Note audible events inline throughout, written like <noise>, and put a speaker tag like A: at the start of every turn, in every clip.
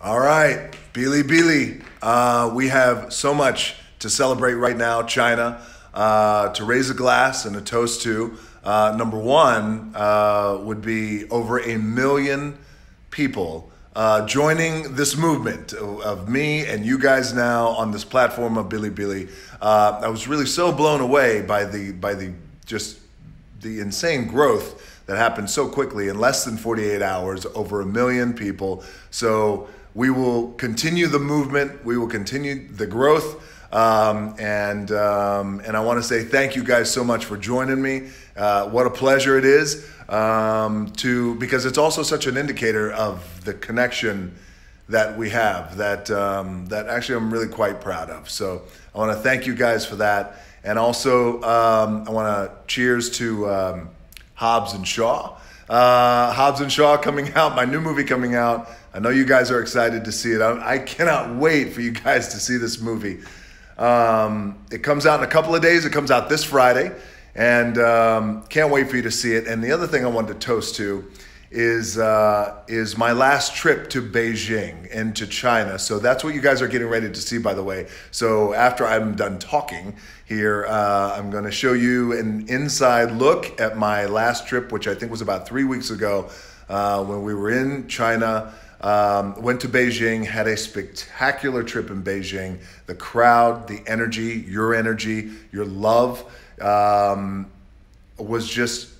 A: All right, Billy Uh, we have so much to celebrate right now, China, uh, to raise a glass and a toast to. Uh, number one uh, would be over a million people uh, joining this movement of, of me and you guys now on this platform of Billy Uh, I was really so blown away by the by the just the insane growth that happened so quickly in less than 48 hours, over a million people. So we will continue the movement. We will continue the growth. Um, and um, and I want to say thank you guys so much for joining me. Uh, what a pleasure it is um, to because it's also such an indicator of the connection that we have that um, that actually I'm really quite proud of. So I want to thank you guys for that, and also um, I want to cheers to um, Hobbs and Shaw. Uh, Hobbs and Shaw coming <laughs> out, my new movie coming out. I know you guys are excited to see it. I, I cannot wait for you guys to see this movie. Um, it comes out in a couple of days. It comes out this Friday, and um, can't wait for you to see it. And the other thing I wanted to toast to is uh, is my last trip to Beijing and to China. So that's what you guys are getting ready to see, by the way. So after I'm done talking here, uh, I'm going to show you an inside look at my last trip, which I think was about three weeks ago uh, when we were in China. Um, went to Beijing, had a spectacular trip in Beijing. The crowd, the energy, your energy, your love um, was just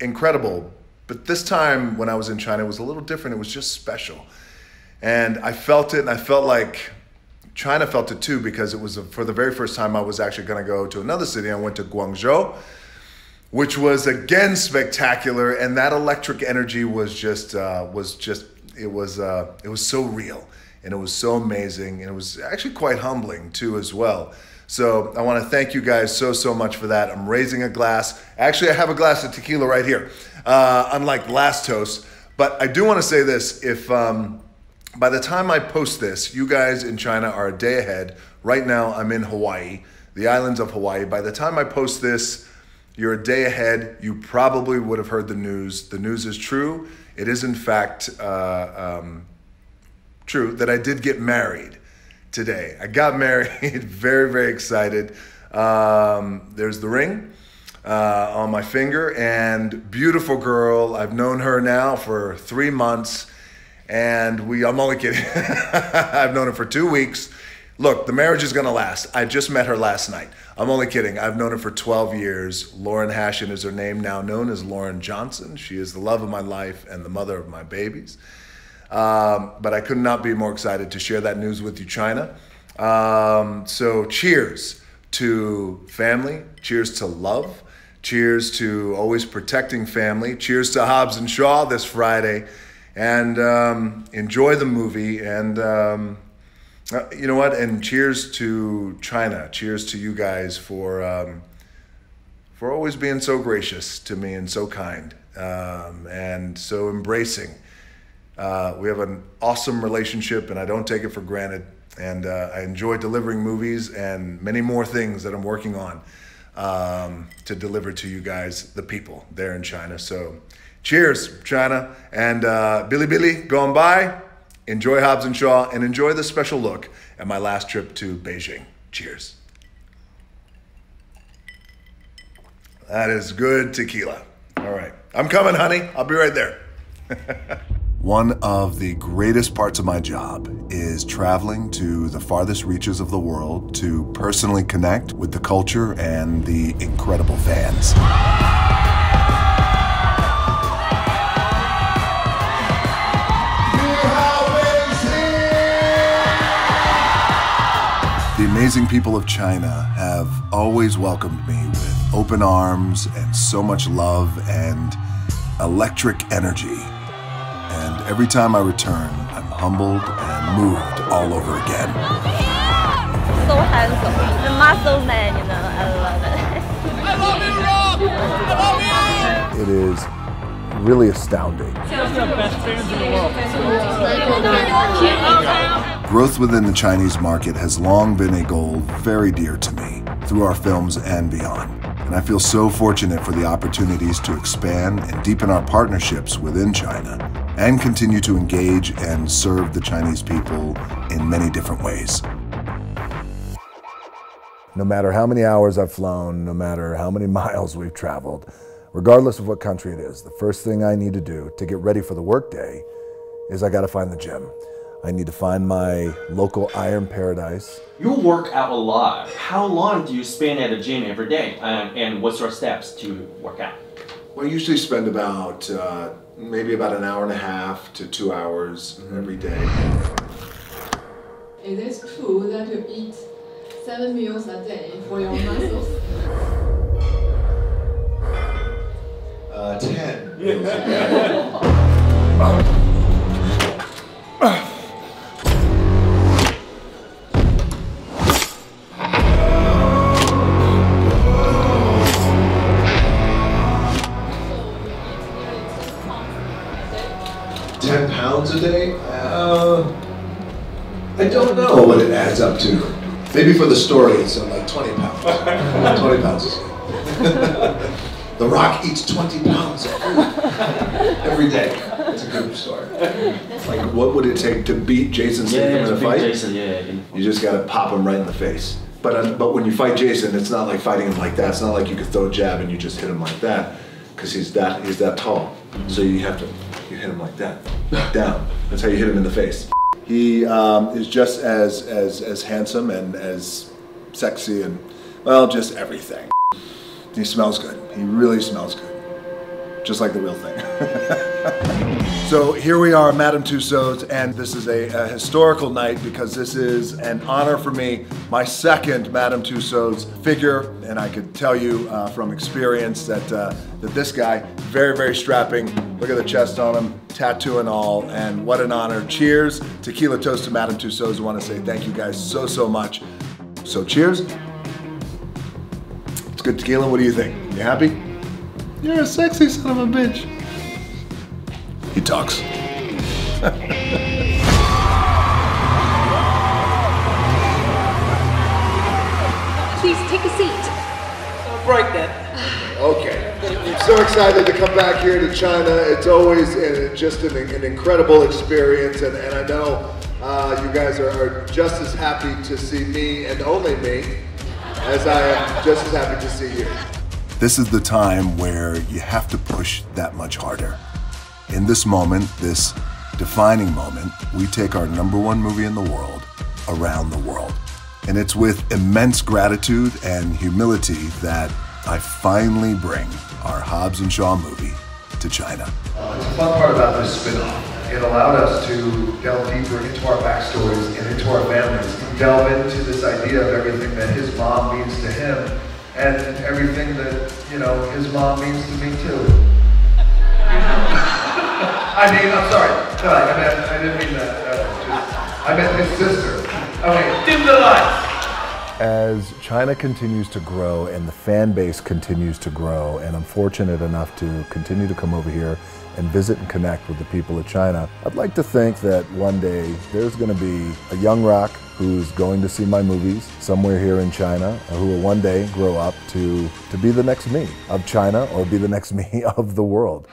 A: incredible. But this time when I was in China, it was a little different. It was just special. And I felt it, and I felt like China felt it too because it was for the very first time I was actually going to go to another city. I went to Guangzhou, which was again spectacular, and that electric energy was just uh, was just it was uh, it was so real and it was so amazing and it was actually quite humbling too as well. So I want to thank you guys so so much for that. I'm raising a glass. Actually, I have a glass of tequila right here, uh, unlike last toast. But I do want to say this: if um, by the time I post this, you guys in China are a day ahead. Right now, I'm in Hawaii, the islands of Hawaii. By the time I post this, you're a day ahead. You probably would have heard the news. The news is true. It is, in fact, uh, um, true that I did get married today. I got married, <laughs> very, very excited. Um, there's the ring uh, on my finger, and beautiful girl. I've known her now for three months, and we, I'm only kidding. <laughs> I've known her for two weeks. Look, the marriage is gonna last. I just met her last night. I'm only kidding. I've known her for 12 years. Lauren Hashian is her name, now known as Lauren Johnson. She is the love of my life and the mother of my babies. Um, but I could not be more excited to share that news with you, China. Um, so, cheers to family. Cheers to love. Cheers to always protecting family. Cheers to Hobbs and Shaw this Friday. And um, enjoy the movie. And um, uh, you know what? And cheers to China. Cheers to you guys for um, for always being so gracious to me and so kind um, and so embracing. Uh, we have an awesome relationship, and I don't take it for granted. And uh, I enjoy delivering movies and many more things that I'm working on um, to deliver to you guys, the people there in China. So, cheers, China. And uh, Billy, going by. Enjoy Hobbs and Shaw and enjoy the special look at my last trip to Beijing. Cheers. That is good tequila. All right. I'm coming, honey. I'll be right there. <laughs> One of the greatest parts of my job is traveling to the farthest reaches of the world to personally connect with the culture and the incredible fans. The amazing people of China have always welcomed me with open arms and so much love and electric energy. And every time I return, I'm humbled and moved all over again.
B: So handsome, the muscle man, you know, I love it.
A: It is really astounding. Growth within the Chinese market has long been a goal very dear to me through our films and beyond. And I feel so fortunate for the opportunities to expand and deepen our partnerships within China and continue to engage and serve the Chinese people in many different ways. No matter how many hours I've flown, no matter how many <laughs> miles we've traveled, regardless of what country it is, the first thing I need to do to get ready for the workday is I got to find the gym. I need to find my local iron paradise.
C: You work out a lot. How long do you spend at the gym every day? Um, and what's your steps to work out?
A: Well, I usually spend about uh, maybe about an hour and a half to two hours every day.
D: Is it true that you eat seven meals a day for your muscles? <laughs>
A: Uh, ten meals <laughs> a day. Up to. Maybe for the story, it's uh, like 20 pounds. <laughs> 20 pounds The Rock eats 20 pounds of food every day. It's a good story. Like, what would it take to beat Jason Statham
C: yeah,
A: in a fight?
C: Jason, yeah,
A: You just got to pop him right in the face. But uh, but when you fight Jason, it's not like fighting him like that. It's not like you could throw a jab and you just hit him like that, because he's that he's that tall. So you have to you hit him like that, <laughs> down. That's how you hit him in the face. He um, is just as, as, as handsome and as sexy and, well, just everything. He smells good. He really smells good. Just like the real thing. <laughs> So here we are, Madame Tussauds, and this is a, a, historical night because this is an honor for me, my second Madame Tussauds figure, and I could tell you uh, from experience that uh, that this guy, very, very strapping. Look at the chest on him, tattoo and all, and what an honor. Cheers, tequila toast to Madame Tussauds. I want to say thank you guys so, so much. So cheers. It's good tequila. What do you think? You happy? You're a sexy son of a bitch. He talks. <laughs>
E: Please take a seat.
C: Right then.
A: Okay. I'm so excited to come back here to China. It's always uh, just an, an, incredible experience, and, and I know uh, you guys are, are just as happy to see me and only me as I am just as happy to see you. This is the time where you have to push that much harder. In this moment, this defining moment, we take our number one movie in the world around the world. And it's with immense gratitude and humility that I finally bring our Hobbs and Shaw movie to China.
F: Uh, it's a fun part about this spin-off. It allowed us to delve deeper into our backstories and into our families, delve into this idea of everything that his mom means to him and everything that, you know, his mom means to me too. I mean, I'm sorry. No, I, meant, I didn't mean that. Uh, just, I meant his sister. Okay, dim the lights.
A: As China continues to grow and the fan base continues to grow, and I'm fortunate enough to continue to come over here and visit and connect with the people of China, I'd like to think that one day there's going to be a young rock who's going to see my movies somewhere here in China, who will one day grow up to, to be the next me of China or be the next <laughs> me of the world.